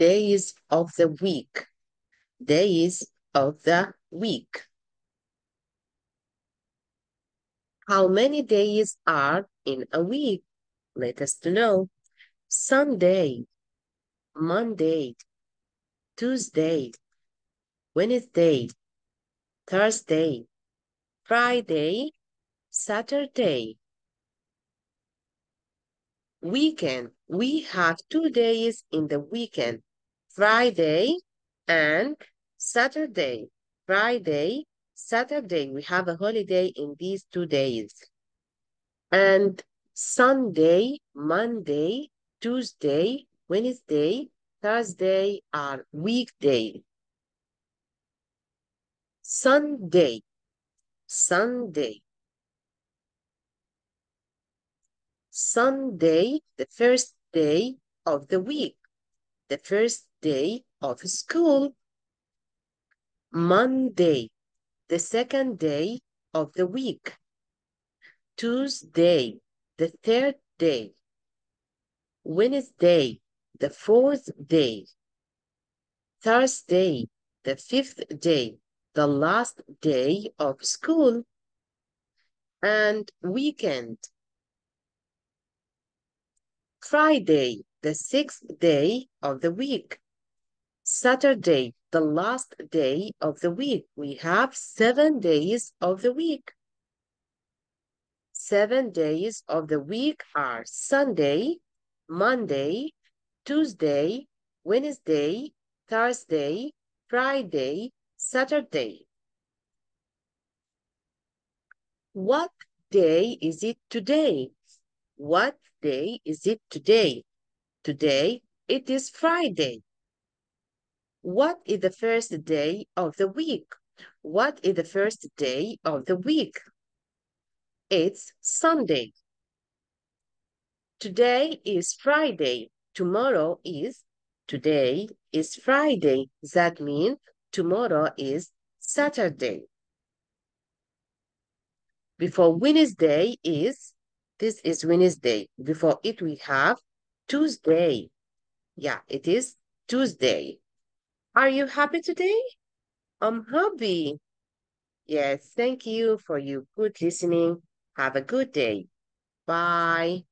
days of the week. Days of the week. How many days are in a week? Let us know. Sunday, Monday, Tuesday, Wednesday, Thursday, Friday, Saturday. Weekend. We have two days in the weekend. Friday and Saturday. Friday, Saturday. We have a holiday in these two days. And Sunday, Monday, Tuesday, Wednesday, Thursday are weekday. Sunday, Sunday. Sunday, the first day of the week, the first day of school. Monday, the second day of the week. Tuesday, the third day. Wednesday, the fourth day. Thursday, the fifth day, the last day of school. And weekend. Friday, the sixth day of the week. Saturday, the last day of the week. We have seven days of the week. Seven days of the week are Sunday, Monday, Tuesday, Wednesday, Thursday, Friday, Saturday. What day is it today? What day is it today? Today, it is Friday. What is the first day of the week? What is the first day of the week? It's Sunday. Today is Friday. Tomorrow is, today is Friday. That means tomorrow is Saturday. Before Wednesday is, this is Wednesday. Before it we have Tuesday. Yeah, it is Tuesday. Are you happy today? I'm happy. Yes, thank you for your good listening. Have a good day. Bye.